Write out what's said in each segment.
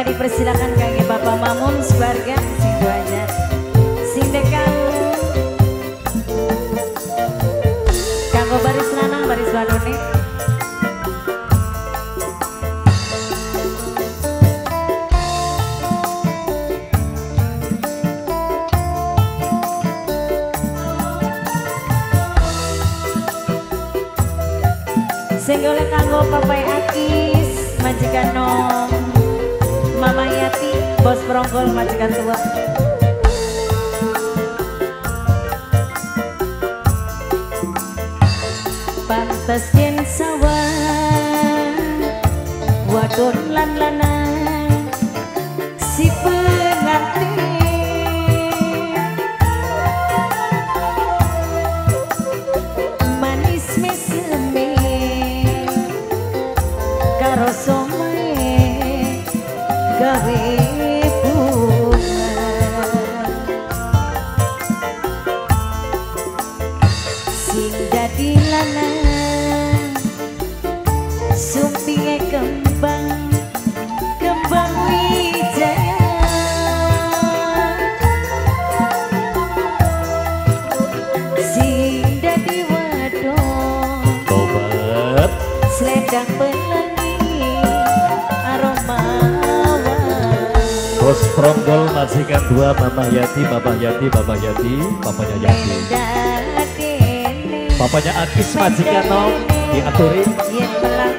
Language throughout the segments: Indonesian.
persilakan kangge Bapak Mamun sebarga sing duanya. Sing dekang. Kanggo baris lanang baris wadone. Sing oleh kanggo papai akis majikan nom Mama Yati bos perongkol majikan tua. Pantes yen sawah wadon lan lanang si gawe bunga sing dadi lanang Bos Pronggol majikan dua Mama Yati, Mama Yati, Mama Yati, papanya Yati. Papanya Akis majikan nom iring-iringan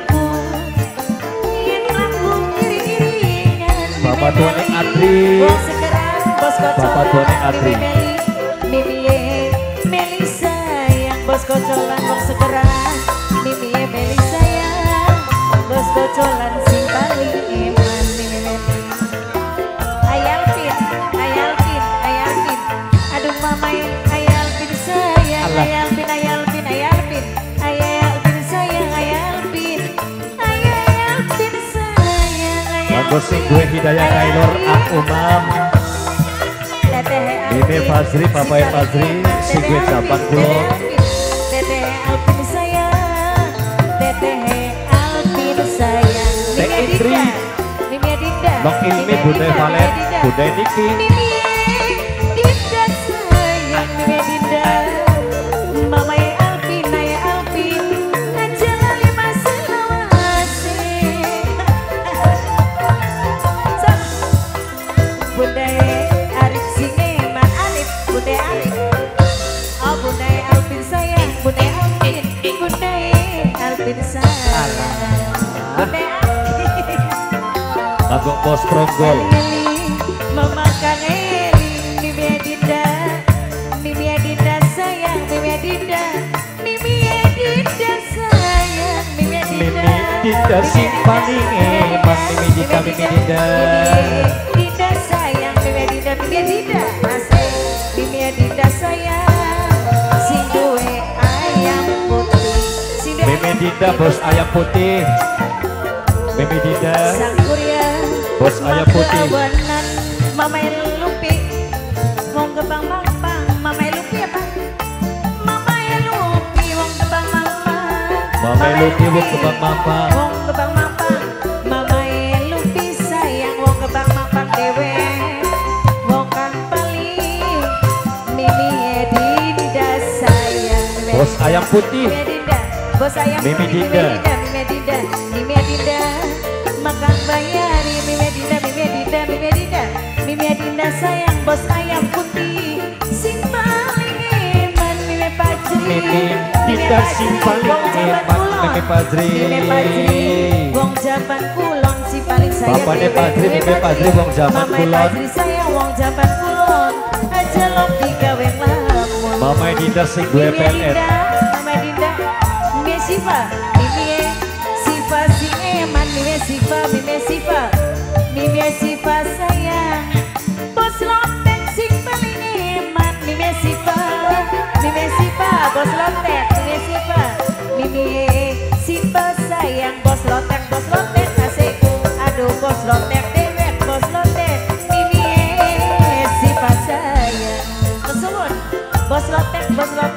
Bapak tuane Adri. Bos Bapak tuane Adri. Mimi Meli Mimi ye Meli sayang bos kocolan wong sekeran Mimi ye Meli sayang bos kocolan sing paling Ayalpin gue hidayah Kailor Ak Umam. Fazri, Papai Fazri, sing gue japan kulo. Teteh Alpin sayang Teteh Alpin sayang Teh Mimi Bunda Alvin sayang Bunda Alvin Bunda Alvin sayang Bunda Alvin Pronggol. Eli Mama Kang Eli Mimi Adinda Mimi Adinda sayang Mimi Adinda Mimi Adinda sayang Mimi Adinda Mimi Dinda si paling eman, Mimi Dinda, Mimi Dinda. Mimi Dinda bos ayam putih. Mimi Dinda. Sang Bos ayam putih. Mama Lupi Wong gebang mampang Mama Lupi apa? Mama Lupi Wong gebang mampang Mama Lupi wong mampang. Wong gebang mampang Mama Lupi sayang Wong gebang mampang dewe Wong kang paling Mimi sayang Bos ayam putih. Bos ayam Mimi Dinda. Mimi Edinda Mimi Edinda Makan bayari Mimi Edinda Mimi Edinda Mimi Edinda Mimi Edinda sayang Bos ayam putih. Sing paling eman Mimi Fajri Mimi Dinda paling. Mimi Fajri. Wong Jaban Kulon. Si paling sayang Bapaknya Mimi Fajri, Mimi Fajri, Wong Jaban Mama Kulon. Fajri sayang Wong Jaban Kulon. Aja lo digawe lamun Mama Dinda sing gue PLN. Dinda, Mimi Siva, Mimi Siva si eman, Mimi Siva, Mimi Siva, Mimi Siva sayang, bos lotek sing paling eman, Mimi Siva, Mimi Siva, bos lotek, Mimi Siva, Mimi Siva sayang, bos lotek, bos lotek asik, aduh bos lotek dewek, bos lotek, Mimi Siva sayang, bos lotek, bos lotek.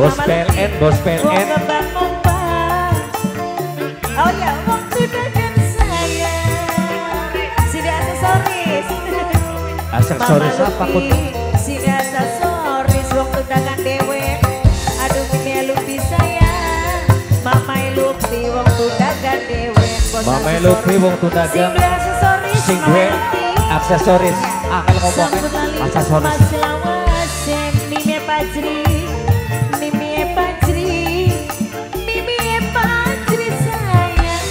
Bos PLN, bos PLN. Oh ya, waktu dagang saya. Sini aksesoris. Aksesoris apa kun? Sini aksesoris waktu dagang dewe. Aduh ini lupi saya. Mama lupi waktu dagang dewe. Mama. Lupi wong tudagang Sing aksesoris. Lupi. aksesoris. Ah kalau ngomongin aksesoris. Mimi Pajri,